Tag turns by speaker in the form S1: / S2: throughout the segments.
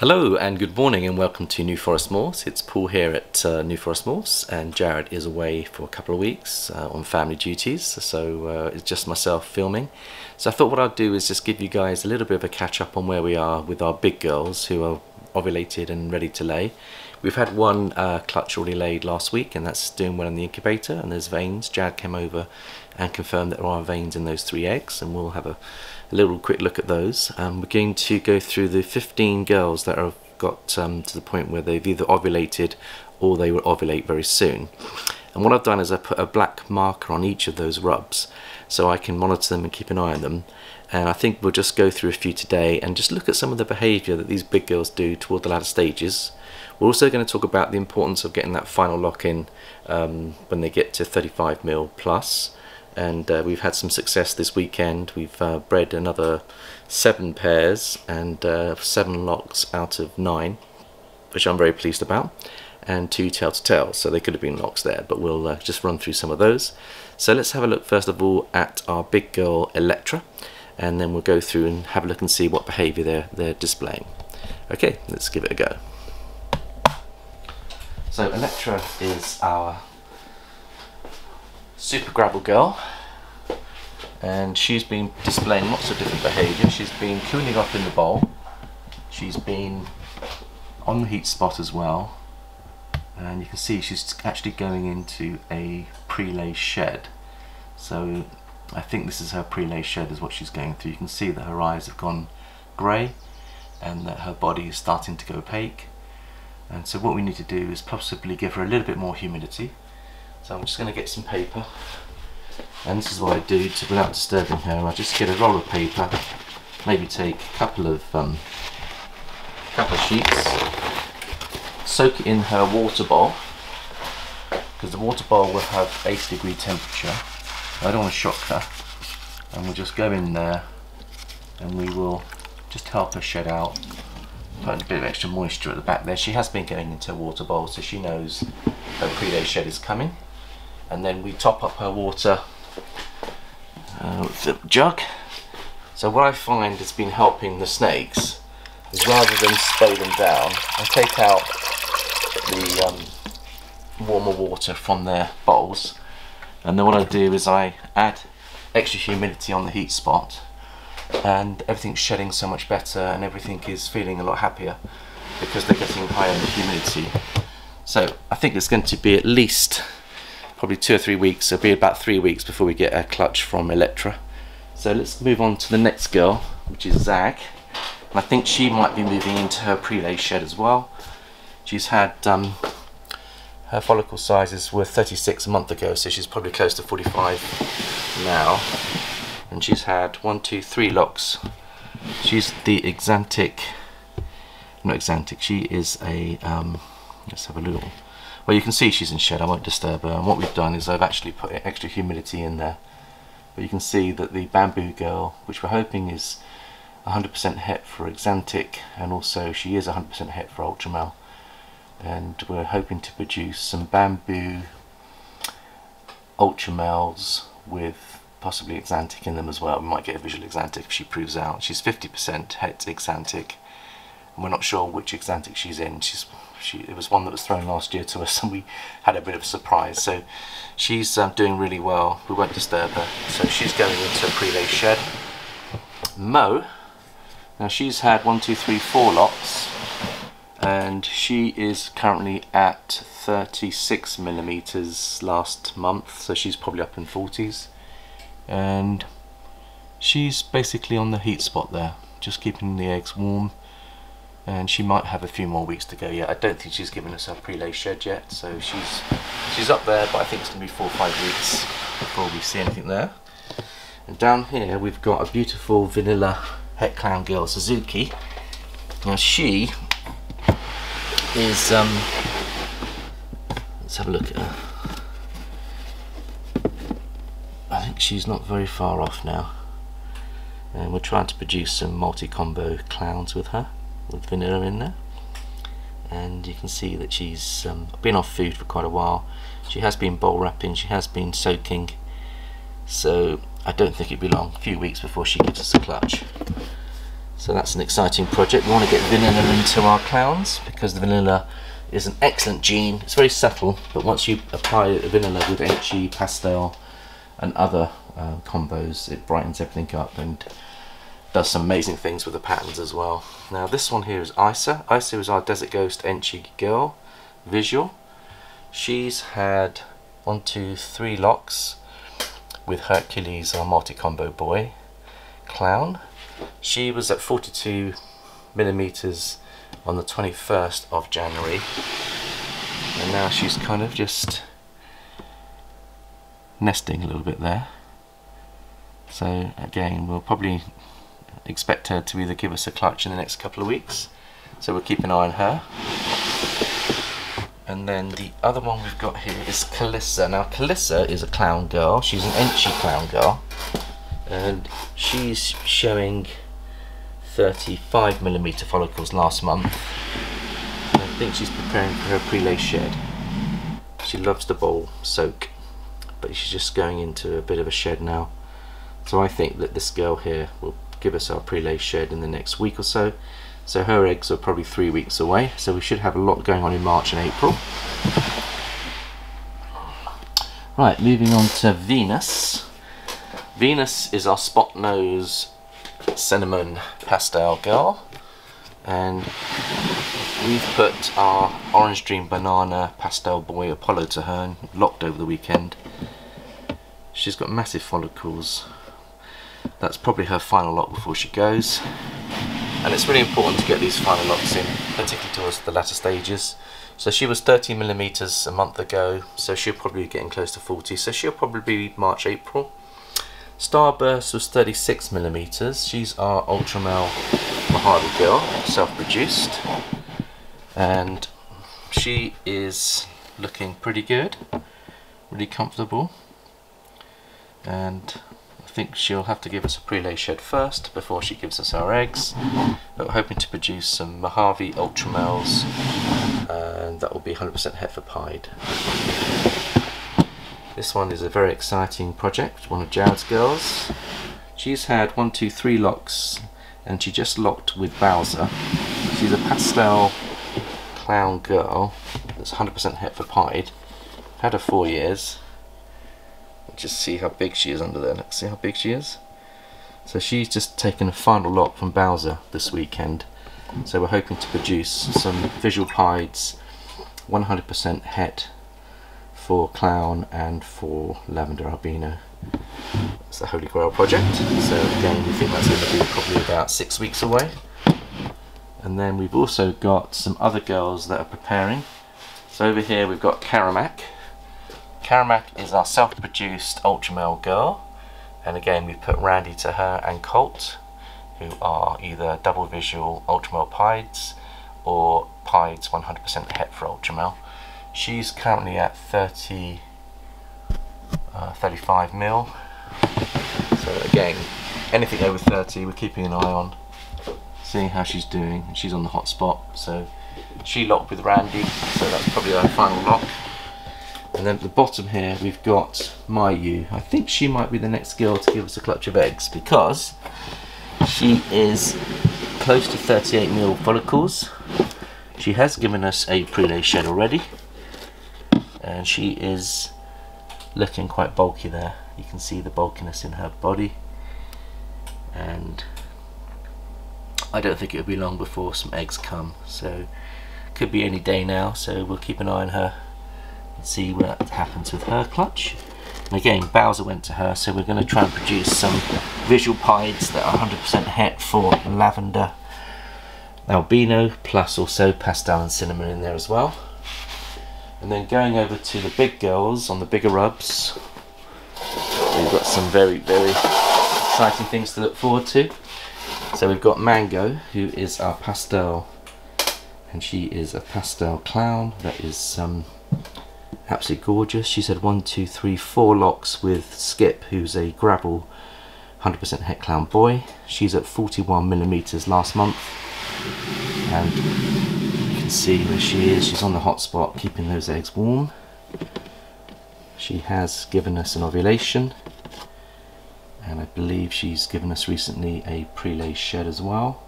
S1: Hello and good morning and welcome to New Forest Morphs. It's Paul here at uh, New Forest Morphs and Jared is away for a couple of weeks uh, on family duties so uh, it's just myself filming. So I thought what I'd do is just give you guys a little bit of a catch up on where we are with our big girls who are ovulated and ready to lay. We've had one uh, clutch already laid last week and that's doing well in the incubator and there's veins. Jared came over and confirmed that there are veins in those three eggs and we'll have a a little quick look at those. Um, we're going to go through the 15 girls that have got um, to the point where they've either ovulated or they will ovulate very soon. And what I've done is I put a black marker on each of those rubs so I can monitor them and keep an eye on them. And I think we'll just go through a few today and just look at some of the behaviour that these big girls do toward the latter stages. We're also going to talk about the importance of getting that final lock in um, when they get to 35 mil plus and uh, we've had some success this weekend. We've uh, bred another seven pairs and uh, seven locks out of nine, which I'm very pleased about, and two tail to tail. So they could have been locks there, but we'll uh, just run through some of those. So let's have a look first of all at our big girl Electra, and then we'll go through and have a look and see what behaviour they're they're displaying. Okay, let's give it a go. So Electra is our Super Gravel Girl. And she's been displaying lots of different behaviour. She's been cooling off in the bowl, she's been on the heat spot as well. And you can see she's actually going into a pre-lay shed. So I think this is her pre-lay shed is what she's going through. You can see that her eyes have gone grey and that her body is starting to go opaque. And so what we need to do is possibly give her a little bit more humidity so I'm just going to get some paper and this is what I do to, without disturbing her. I just get a roll of paper, maybe take a couple of um, couple of sheets, soak it in her water bowl because the water bowl will have 80 degree temperature. I don't want to shock her and we'll just go in there and we will just help her shed out put a bit of extra moisture at the back there. She has been going into a water bowl so she knows her pre-lay shed is coming and then we top up her water uh, with the jug. So what I find has been helping the snakes is rather than spray them down, I take out the um, warmer water from their bowls and then what I do is I add extra humidity on the heat spot and everything's shedding so much better and everything is feeling a lot happier because they're getting higher humidity. So I think it's going to be at least probably two or three weeks. It'll be about three weeks before we get a clutch from Electra. So let's move on to the next girl, which is Zag. And I think she might be moving into her pre-lay shed as well. She's had um, her follicle sizes were 36 a month ago, so she's probably close to 45 now. And she's had one, two, three locks. She's the Axanthic, not Axanthic, she is a, um, let's have a little well, you can see she's in shed, I won't disturb her. And what we've done is I've actually put extra humidity in there. But you can see that the Bamboo Girl, which we're hoping is 100% het for Axanthic, and also she is 100% het for Ultramel. And we're hoping to produce some Bamboo Ultramels with possibly Axanthic in them as well. We might get a visual Axanthic if she proves out. She's 50% het Axanthic. And we're not sure which Axanthic she's in. She's she, it was one that was thrown last year to us and we had a bit of a surprise. So she's um, doing really well. We won't disturb her. So she's going into a pre-lay shed. Mo, now she's had one, two, three, four lots and she is currently at 36 millimeters last month so she's probably up in 40s and she's basically on the heat spot there just keeping the eggs warm and she might have a few more weeks to go yet. I don't think she's given us her pre-lay shed yet, so she's she's up there, but I think it's going to be four or five weeks before we see anything there. And down here we've got a beautiful vanilla het clown girl Suzuki. Now she is, um, let's have a look at her. I think she's not very far off now. And we're trying to produce some multi-combo clowns with her with vanilla in there. And you can see that she's um, been off food for quite a while. She has been bowl wrapping. She has been soaking. So I don't think it'd be long a few weeks before she gives us a clutch. So that's an exciting project. We want to get vanilla into our clowns because the vanilla is an excellent gene. It's very subtle, but once you apply vanilla with Enchi, pastel, and other uh, combos, it brightens everything up and does some amazing things with the patterns as well. Now this one here is Isa. Isa is our Desert Ghost Enchi girl, visual. She's had one, two, three locks with Hercules, our multi-combo boy, clown. She was at 42 millimeters on the 21st of January and now she's kind of just nesting a little bit there so again we'll probably expect her to either give us a clutch in the next couple of weeks so we'll keep an eye on her and then the other one we've got here is Calissa now Calissa is a clown girl she's an Enchi clown girl and she's showing 35 millimeter follicles last month. I think she's preparing for her prelay shed. She loves the bowl soak, but she's just going into a bit of a shed now. So I think that this girl here will give us our prelay shed in the next week or so. So her eggs are probably three weeks away, so we should have a lot going on in March and April. Right, moving on to Venus. Venus is our spot nose cinnamon pastel girl and we've put our orange dream banana pastel boy Apollo to her and locked over the weekend she's got massive follicles that's probably her final lock before she goes. And it's really important to get these final locks in particularly towards the latter stages. So she was 30 millimeters a month ago so she'll probably be getting close to 40 so she'll probably be March April. Starburst was 36 millimeters. She's our Ultramel Mojave girl, self-produced, and she is looking pretty good, really comfortable, and think she'll have to give us a prelay shed first before she gives us our eggs. But we're hoping to produce some Mojave Ultramels, and that will be 100% het for pied. This one is a very exciting project, one of Jared's girls. She's had one, two, three locks and she just locked with Bowser. She's a pastel clown girl that's 100% het for pied. Had her four years. Just see how big she is under there. Let's see how big she is. So she's just taken a final lock from Bowser this weekend. So we're hoping to produce some visual pieds, 100% het for Clown and for Lavender Albino. It's the Holy Grail project. So again, we think that's going to be probably about six weeks away. And then we've also got some other girls that are preparing. So over here we've got Karamak. Karamak is our self-produced Ultramel girl. And again, we've put Randy to her and Colt, who are either double visual Ultramel Pieds or Pieds 100% het for Ultramel. She's currently at 30, uh, 35 mil. So again, anything over 30 we're keeping an eye on, seeing how she's doing. She's on the hot spot, so she locked with Randy, so that's probably our final lock. And then at the bottom here we've got Mayu. I think she might be the next girl to give us a clutch of eggs because she is close to 38 mil follicles. She has given us a prelay shed already. And she is looking quite bulky there. You can see the bulkiness in her body. And I don't think it'll be long before some eggs come. So could be any day now. So we'll keep an eye on her see what happens with her clutch. And again Bowser went to her so we're going to try and produce some visual pieds that are 100% het for lavender albino plus also pastel and cinnamon in there as well. And then going over to the big girls on the bigger rubs, we've got some very, very exciting things to look forward to. So we've got Mango, who is our pastel, and she is a pastel clown that is um, absolutely gorgeous. She's had one, two, three, four locks with Skip, who's a gravel 100% het clown boy. She's at 41 millimeters last month, and you can see where she is. She's on the hot spot, keeping those eggs warm. She has given us an ovulation, and I believe she's given us recently a prelay shed as well.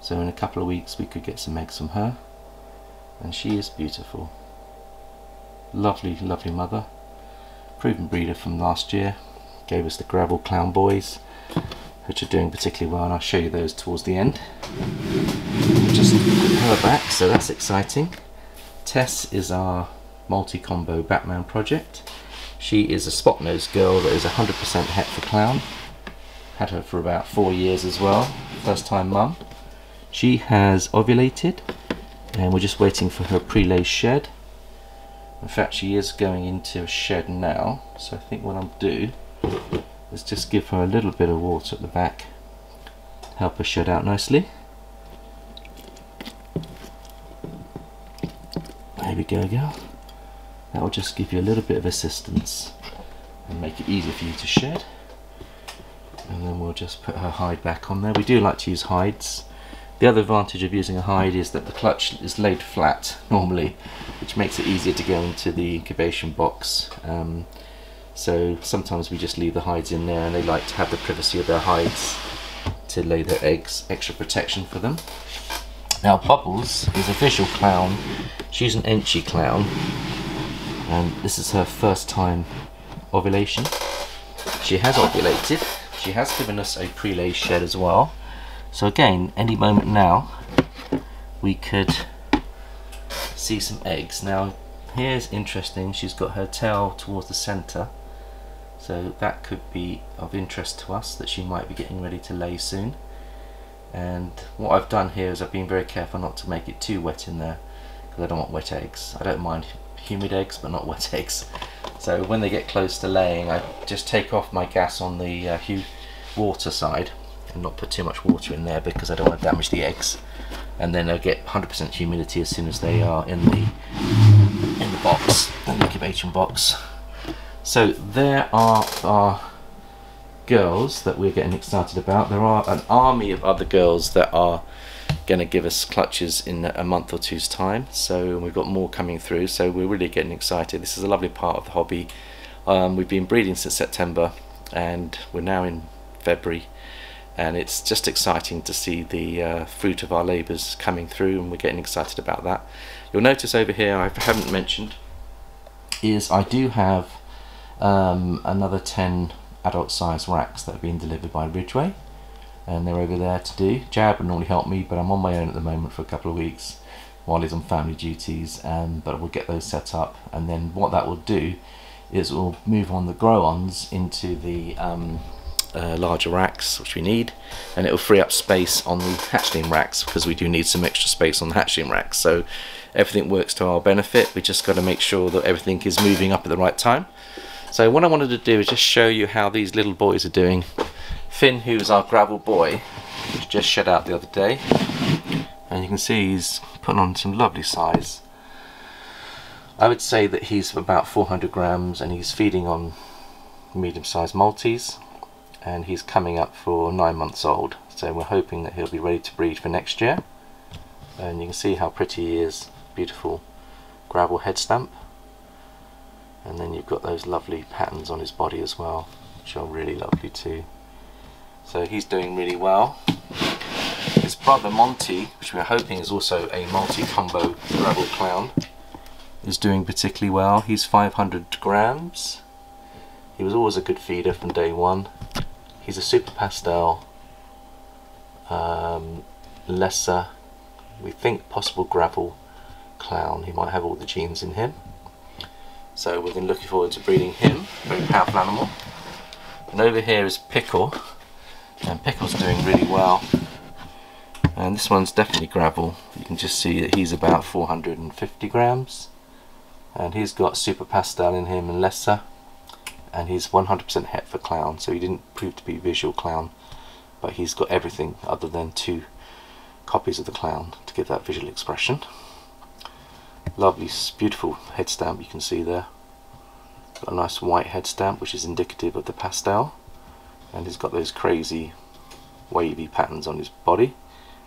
S1: So in a couple of weeks we could get some eggs from her. And she is beautiful. Lovely, lovely mother. Proven breeder from last year. Gave us the gravel clown boys, which are doing particularly well, and I'll show you those towards the end. Just her back, so that's exciting. Tess is our multi-combo Batman project. She is a spot-nosed girl that is 100% het for clown. Had her for about four years as well, first time mum. She has ovulated and we're just waiting for her pre-lay shed. In fact she is going into a shed now so I think what I'll do is just give her a little bit of water at the back help her shed out nicely. There we go girl. That will just give you a little bit of assistance and make it easier for you to shed. And then we'll just put her hide back on there. We do like to use hides the other advantage of using a hide is that the clutch is laid flat normally, which makes it easier to go into the incubation box. Um, so sometimes we just leave the hides in there and they like to have the privacy of their hides to lay their eggs, extra protection for them. Now Bubbles is visual clown, she's an Enchi clown and this is her first time ovulation. She has ovulated, she has given us a pre-lay shed as well so again, any moment now, we could see some eggs. Now, here's interesting, she's got her tail towards the center, so that could be of interest to us, that she might be getting ready to lay soon. And what I've done here is I've been very careful not to make it too wet in there, because I don't want wet eggs. I don't mind humid eggs, but not wet eggs. So when they get close to laying, I just take off my gas on the uh, water side and not put too much water in there because I don't want to damage the eggs and then they'll get 100% humidity as soon as they are in the in the box, the incubation box. So there are our girls that we're getting excited about. There are an army of other girls that are going to give us clutches in a month or two's time. So we've got more coming through. So we're really getting excited. This is a lovely part of the hobby. Um, we've been breeding since September and we're now in February and it's just exciting to see the uh, fruit of our labours coming through and we're getting excited about that. You'll notice over here I haven't mentioned is I do have um, another 10 adult size racks that have been delivered by Ridgeway and they're over there to do. Jab would normally help me but I'm on my own at the moment for a couple of weeks while he's on family duties um, but we'll get those set up and then what that will do is we'll move on the grow-ons into the um, uh, larger racks which we need and it will free up space on the hatchling racks because we do need some extra space on the hatchling racks. So everything works to our benefit. We just got to make sure that everything is moving up at the right time. So what I wanted to do is just show you how these little boys are doing. Finn who's our gravel boy just shed out the other day and you can see he's putting on some lovely size. I would say that he's about 400 grams and he's feeding on medium-sized Maltese and he's coming up for nine months old. So we're hoping that he'll be ready to breed for next year. And you can see how pretty he is. Beautiful gravel head stamp and then you've got those lovely patterns on his body as well which are really lovely too. So he's doing really well. His brother Monty which we're hoping is also a multi-combo gravel clown is doing particularly well. He's 500 grams. He was always a good feeder from day one He's a super pastel, um, lesser, we think possible gravel clown. He might have all the genes in him. So we've been looking forward to breeding him, very powerful animal. And over here is Pickle, and Pickle's doing really well. And this one's definitely gravel. You can just see that he's about 450 grams. And he's got super pastel in him and lesser and he's 100% het for clown so he didn't prove to be visual clown but he's got everything other than two copies of the clown to give that visual expression. Lovely beautiful head stamp you can see there. Got a nice white head stamp which is indicative of the pastel and he's got those crazy wavy patterns on his body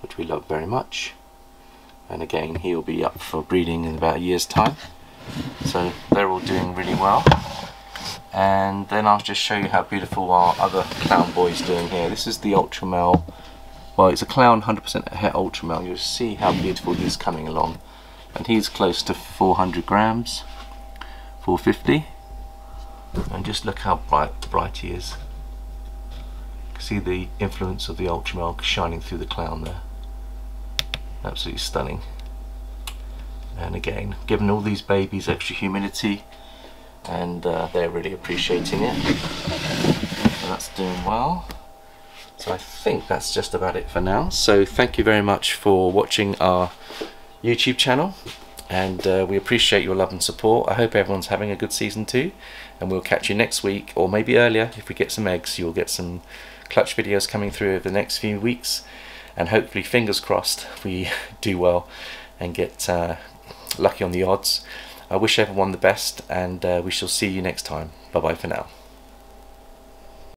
S1: which we love very much. And again he'll be up for breeding in about a year's time. So they're all doing really well and then I'll just show you how beautiful our other clown boy is doing here. This is the Ultramel. Well it's a clown 100% hair Ultramel you'll see how beautiful he's coming along. And he's close to 400 grams 450 and just look how bright bright he is. See the influence of the Ultramel shining through the clown there? Absolutely stunning. And again giving all these babies extra humidity and uh, they're really appreciating it that's doing well so I think that's just about it for now. So thank you very much for watching our YouTube channel and uh, we appreciate your love and support. I hope everyone's having a good season too and we'll catch you next week or maybe earlier if we get some eggs. You'll get some clutch videos coming through over the next few weeks and hopefully fingers crossed we do well and get uh, lucky on the odds. I wish everyone the best and uh, we shall see you next time. Bye bye for now.